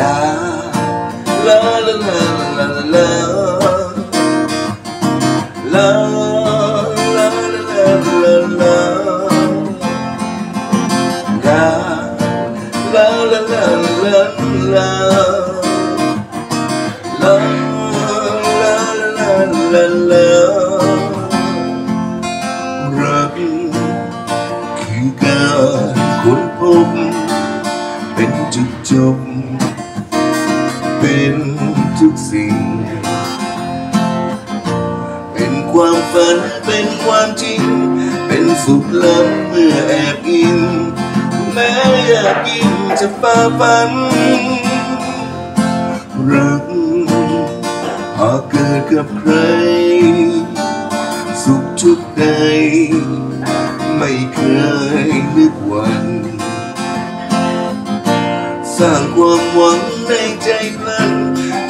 la la la la la la la la la la la la la la la la la la rất khi ga cuốn ôm bên trực trông นเป็นความจริง เป็นสุขล้ำเมื่อแอบอิงแม้อยากกินจะฝ่าฟัน รักหากเกิดกับใคร สุขทุกใดไม่เคยนึกหวันสร้างความหวังในใจพลัน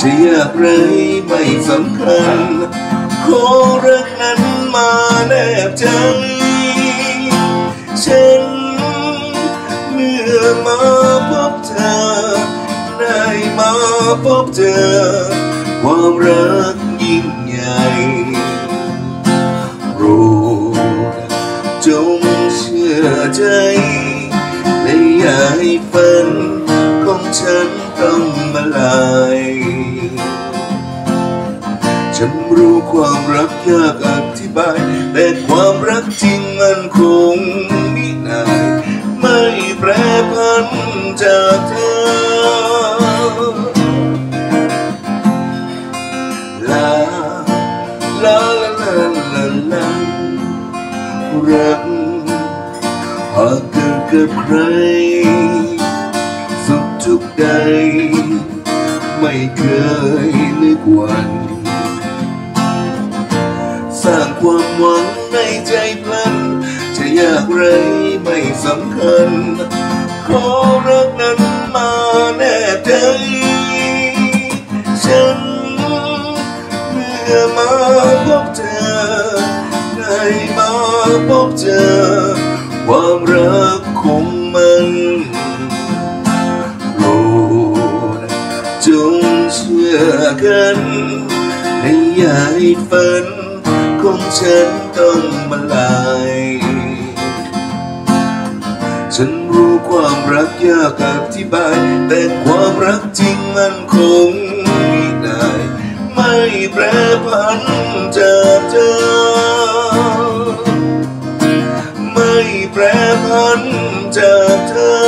จะยากไรไม่สำคัญขอรักนั้น มาแนบใจฉันเมื่อมาพบเธอ ได้มาพบเธอ ความรักยิ่งใหญ่โปรดจงเชื่อใจและอย่าให้ฝันของฉันต้องมาลายฉันรู้ความรักยากอธิ บาย แต่ความรักจริงมันคงมินายไม่แปรพันจากเธอลาลา ลา ลา ลา ลา รักหากเกิดกับใคร สุขทุกใด ไม่เคย ความหวังในใจพลัน จะยากไรไม่สำคัญ ขอรักนั้นมาแน่ใจฉันเมื่อมาพบเธอได้มาพบเจอความรักของมันโปรดจงเชื่อกันและอย่าให้ฝัน ของฉันต้องมาลายฉันรู้ความรักยากอธิบาย แต่ความรักจริงมันคงไม่ได้ ไม่แปรผันจากเธอไม่แปรผันจากเธอ